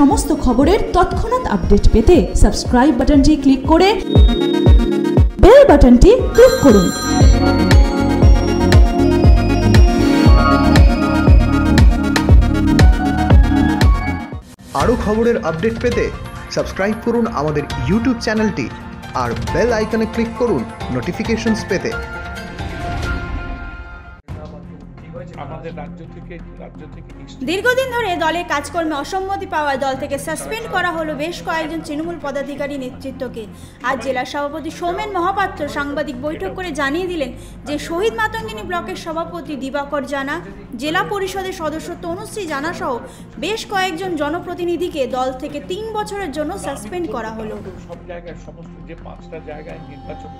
সমস্ত খবরের তৎক্ষণাৎ আপডেট পেতে সাবস্ক্রাইব বাটনটি ক্লিক করে বেল বাটনটি ক্লিক করুন। আরও খবরের আপডেট পেতে সাবস্ক্রাইব করুন আমাদের ইউটিউব চ্যানেলটি আর বেল আইকনে ক্লিক করুন নোটিফিকেশনস পেতে। আমাদের রাজ্য থেকে রাজ্য থেকে দীর্ঘদিন ধরে দলের কাজকর্মে অসম্মতি পাওয়ায় দল থেকে সাসপেন্ড করা হলো বেশ কয়েকজন তৃণমূল পদাধিকারী নেতৃত্বকে। আজ জেলা সভাপতি সৌমেন মহাপাত্র সাংবাদিক বৈঠক করে জানিয়ে দিলেন যে শহীদ মাতঙ্গিনী ব্লকের সভাপতি দিবাকর জানা জেলা পরিষদের সদস্য তনুশ্রী জানা সহ বেশ কয়েকজন জনপ্রতিনিধিকে দল থেকে তিন বছরের জন্য সাসপেন্ড করা হলো। সব জায়গায় সমস্ত যে পাঁচটা জায়গায় নির্বাচন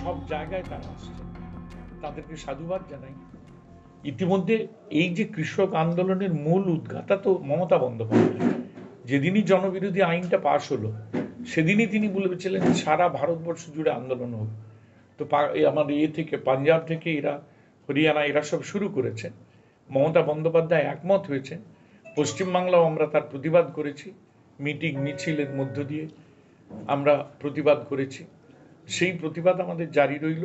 সব জায়গায় তারা আসছে। তাদেরকে সাধুবাদ জানাই। ইতিমধ্যে এই যে কৃষক আন্দোলনের মূল উদ্ঘাতা তো মমতা বন্দ্যোপাধ্যায়। যেদিনই জনবিরোধী আইনটা পাশ হলো, সেদিনই তিনি বলেছিলেন সারা ভারতবর্ষ জুড়ে আন্দোলন হোক। তো আমার ইয়ে থেকে, পাঞ্জাব থেকে এরা, হরিয়ানা, এরা সব শুরু করেছে। মমতা বন্দ্যোপাধ্যায় একমত হয়েছে পশ্চিমবাংলাও আমরা তার প্রতিবাদ করেছি। মিটিং, মিছিলের মধ্য দিয়ে আমরা প্রতিবাদ করেছি। সেই প্রতিবাদ আমাদের জারি রইল।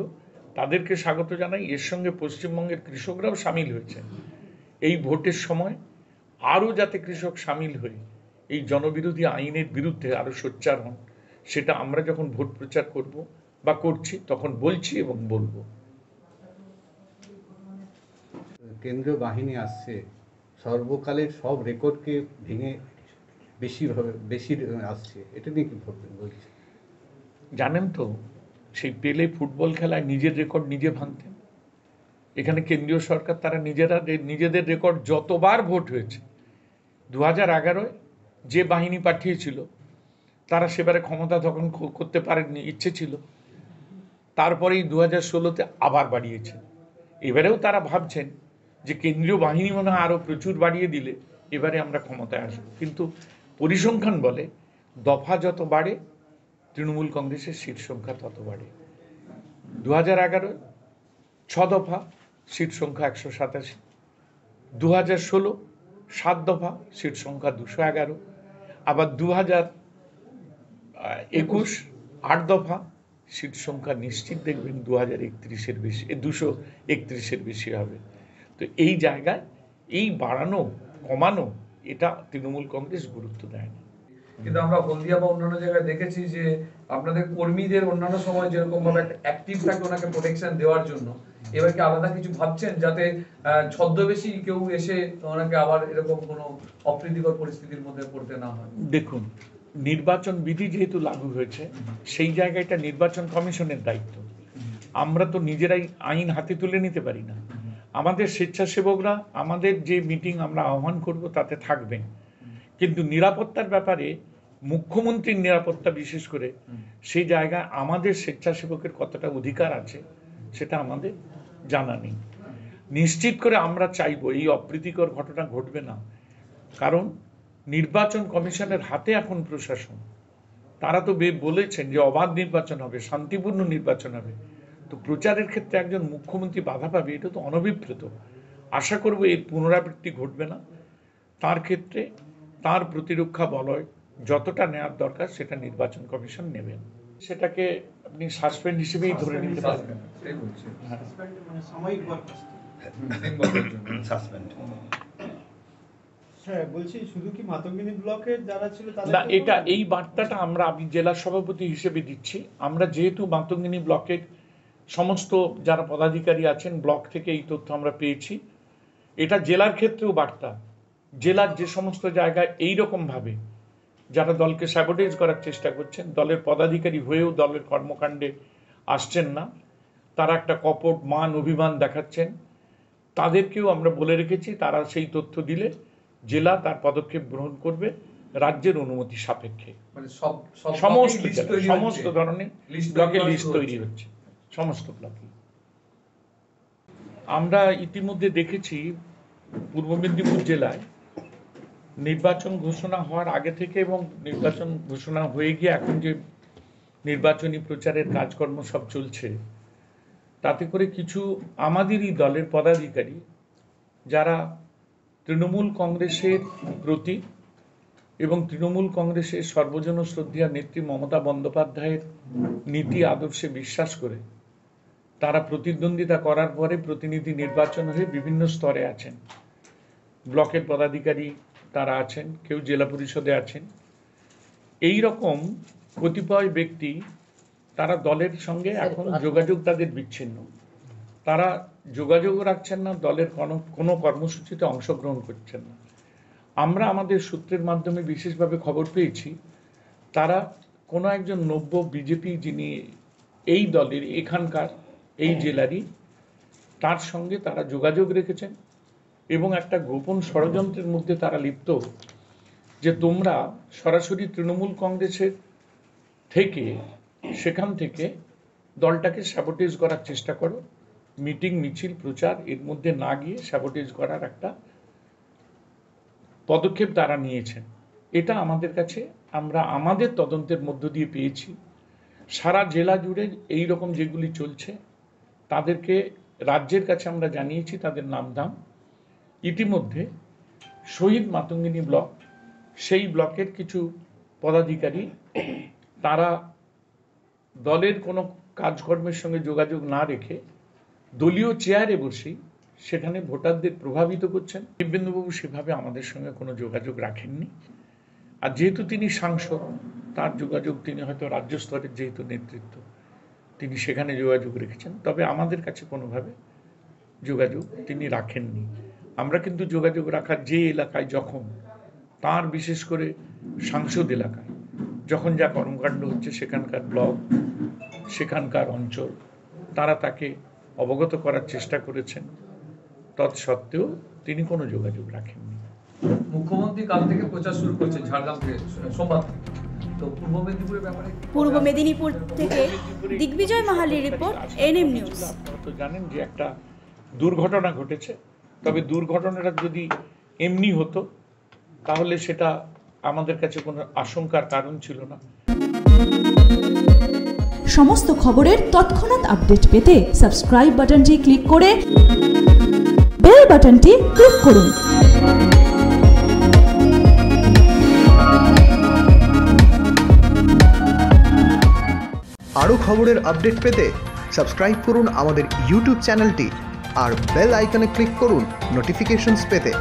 তাদেরকে স্বাগত জানাই। এর সঙ্গে পশ্চিমবঙ্গের কৃষকরাও সামিল হয়েছে এই ভোটের সময় আরও যাতে কৃষক সামিল হয়ে এই জনবিরোধী আইনের বিরুদ্ধে আরও সোচ্চার হন সেটা আমরা যখন ভোট প্রচার করব বা করছি তখন বলছি এবং বলব। কেন্দ্রীয় বাহিনী আসছে সর্বকালের সব রেকর্ডকে ভেঙে বেশিভাবে বেশি আসছে। এটা নিয়ে কি ভাববেন বলছি জানেন তো সেই পেলে ফুটবল খেলায় নিজের রেকর্ড নিজে ভাঙতেন এখানে কেন্দ্রীয় সরকার, তারা নিজেরা নিজেদের রেকর্ড যতবার ভোট হয়েছে দু হাজার এগারোয় যে বাহিনী পাঠিয়েছিল, তারা সেবারে ক্ষমতা তখন করতে পারেননি, ইচ্ছে ছিল। তারপরেই দু হাজার ষোলোতে আবার বাড়িয়েছে। এবারেও তারা ভাবছেন যে কেন্দ্রীয় বাহিনী মনে হয় আরও প্রচুর বাড়িয়ে দিলে এবারে আমরা ক্ষমতায় আসব। কিন্তু পরিসংখ্যান বলে দফা যত বাড়ে তৃণমূল কংগ্রেসের সিট সংখ্যা তত বাড়ে। দু হাজার এগারো ছ দফা সিট সংখ্যা একশো সাতাশি। দু হাজার ষোলো সাত দফা সিট সংখ্যা দুশো এগারো। আবার দু হাজার একুশ আট দফা সিট সংখ্যা নিশ্চিত দেখবেন দু হাজার একত্রিশের বেশি দুশো একত্রিশের বেশি হবে। তো এই জায়গায় এই বাড়ানো, কমানো, এটা তৃণমূল কংগ্রেস গুরুত্ব দেয় না। কিন্তু আমরা হলদিয়া বা অন্যান্য জায়গায় দেখেছি যে আপনাদের কর্মীদের অন্যান্য সময় যেরকম ভাবে অ্যাক্টিভ থাকে ওনাকে প্রোটেকশন দেওয়ার জন্য, এবার কি আলাদা কিছু ভাবছেন যাতে ছদ্মবেশী কেউ এসে ওনাকে আবার এরকম কোনো অপ্রীতিকর পরিস্থিতির মধ্যে পড়তে না হয়? দেখুন, নির্বাচন বিধি যেহেতু লাগু হয়েছে, সেই জায়গাটা নির্বাচন কমিশনের দায়িত্ব। আমরা তো নিজেরাই আইন হাতে তুলে নিতে পারি না। আমাদের স্বেচ্ছাসেবকরা, আমাদের যে মিটিং আমরা আহ্বান করব তাতে থাকবেন। কিন্তু নিরাপত্তার ব্যাপারে মুখ্যমন্ত্রীর নিরাপত্তা বিশেষ করে, সেই জায়গায় আমাদের স্বেচ্ছাসেবকের কতটা অধিকার আছে, সেটা আমাদের জানা নেই। নিশ্চিত করে আমরা চাইব এই অপ্রীতিকর ঘটনা ঘটবে না। কারণ নির্বাচন কমিশনের হাতে এখন প্রশাসন। তারা তো বলেছেন যে অবাধ নির্বাচন হবে, শান্তিপূর্ণ নির্বাচন হবে। তো প্রচারের ক্ষেত্রে একজন মুখ্যমন্ত্রী বাধা পাবে, এটা তো অনভিপ্রেত। আশা করব এর পুনরাবৃত্তি ঘটবে না। তার ক্ষেত্রে তার প্রতিরক্ষা বলয় যতটা নেওয়ার দরকার সেটা নির্বাচন কমিশন নেবেন। সেটাকে আপনি সাসপেন্ড হিসেবেই ধরে নিতে পারবেন। না এটা এই বার্তাটা আমরা আমি জেলা সভাপতি হিসেবে দিচ্ছি। আমরা যেহেতু মাতঙ্গিনী ব্লকের সমস্ত যারা পদাধিকারী আছেন ব্লক থেকে এই তথ্য আমরা পেয়েছি। এটা জেলার ক্ষেত্রেও বার্তা। জেলার যে সমস্ত জায়গায় এই রকম ভাবে যারা দলকে স্যাবোটেজ করার চেষ্টা করছেন দলের পদাধিকারী হয়েও দলের কর্মকাণ্ডে আসছেন না। তারা একটা কপট মান অভিমান দেখাচ্ছেন। তাদেরকেও আমরা বলে রেখেছি তারা সেই তথ্য দিলে জেলা তার পদক্ষেপ গ্রহণ করবে রাজ্যের অনুমতি সাপেক্ষে। মানে সমস্ত সমস্ত ধরনের ব্লকে লিস্ট। তৈরি হচ্ছে। সমস্ত ব্লকে। আমরা ইতিমধ্যে দেখেছি পূর্ব মেদিনীপুর জেলায় নির্বাচন ঘোষণা হওয়ার আগে থেকে এবং নির্বাচন ঘোষণা হয়ে গিয়ে এখন যে নির্বাচনী প্রচারের কাজকর্ম সব চলছে, তাতে করে কিছু আমাদেরই দলের পদাধিকারী যারা তৃণমূল কংগ্রেসের প্রতি এবং তৃণমূল কংগ্রেসের সর্বজন শ্রদ্ধা নেত্রী মমতা বন্দ্যোপাধ্যায়ের নীতি আদর্শে বিশ্বাস করে, তারা প্রতিদ্বন্দ্বিতা করার পরে প্রতিনিধি নির্বাচন হয়ে বিভিন্ন স্তরে আছেন। ব্লকের পদাধিকারী তারা আছেন কেউ জেলা পরিষদে আছেন। এই রকম কতিপয় ব্যক্তি তারা দলের সঙ্গে এখন যোগাযোগ তাদের বিচ্ছিন্ন। তারা যোগাযোগ রাখছেন না দলের কোনো কোনো কর্মসূচিতে অংশগ্রহণ করছেন না। আমরা আমাদের সূত্রের মাধ্যমে বিশেষভাবে খবর পেয়েছি তারা কোনো একজন নব্য বিজেপি যিনি এই দলের এখানকার এই জেলারই তার সঙ্গে তারা যোগাযোগ রেখেছেন। এবং একটা গোপন ষড়যন্ত্রের মধ্যে তারা লিপ্ত যে তোমরা সরাসরি তৃণমূল কংগ্রেসের থেকে সেখান থেকে দলটাকে স্যাবোটেজ করার চেষ্টা করো, মিটিং, মিছিল, প্রচার, এর মধ্যে না গিয়ে স্যাবোটেজ করার একটা পদক্ষেপ তারা নিয়েছেন। এটা আমাদের কাছে, আমরা আমাদের তদন্তের মধ্য দিয়ে পেয়েছি। সারা জেলা জুড়ে এই রকম যেগুলি চলছে, তাদেরকে রাজ্যের কাছে আমরা জানিয়েছি, তাদের নামধাম। ইতিমধ্যে শহীদ মাতঙ্গিনী ব্লক, সেই ব্লকের কিছু পদাধিকারী, তারা দলের কোনো কাজকর্মের সঙ্গে যোগাযোগ না রেখে দলীয় চেয়ারে বসেই সেখানে ভোটারদের প্রভাবিত করছেন। দিব্যেন্দুবাবু সেভাবে আমাদের সঙ্গে কোনো যোগাযোগ রাখেননি। আর যেহেতু তিনি সাংসদ, তার যোগাযোগ তিনি হয়তো রাজ্য স্তরের যেহেতু নেতৃত্ব, তিনি সেখানে যোগাযোগ রেখেছেন। তবে আমাদের কাছে কোনোভাবে যোগাযোগ তিনি রাখেননি। আমরা কিন্তু যোগাযোগ রাখার যে এলাকায় যখন তার বিশেষ করে সাংসদ এলাকায় যখন যা কর্মকাণ্ড হচ্ছে সেখানকার ব্লক সেখানকার অঞ্চল তারা তাকে অবগত করার চেষ্টা করেছেন। তৎসত্ত্বেও তিনি কোনো যোগাযোগ রাখেননি। মুখ্যমন্ত্রী কাল থেকে প্রচার শুরু করছে ঝাড়গ্রাম থেকে সোমবার তো পূর্ব মেদিনীপুরের ব্যাপারে? পূর্ব মেদিনীপুর থেকে দিগ্বিজয় মাহালির রিপোর্ট এনএম নিউজ। আপনারা তো জানেন যে একটা দুর্ঘটনা ঘটেছে। তবে দুর্ঘটনাটা যদি এমনি হতো তাহলে সেটা আমাদের কাছে কোনো আশঙ্কার কারণ ছিল না। সমস্ত খবরের তৎক্ষণাৎ আপডেট পেতে সাবস্ক্রাইব বাটনটি ক্লিক করে বেল বাটনটি ক্লিক করুন। আরও খবরের আপডেট পেতে সাবস্ক্রাইব করুন আমাদের ইউটিউব চ্যানেলটি। আর বেল আইকনে ক্লিক করুন নোটিফিকেশনস পেতে।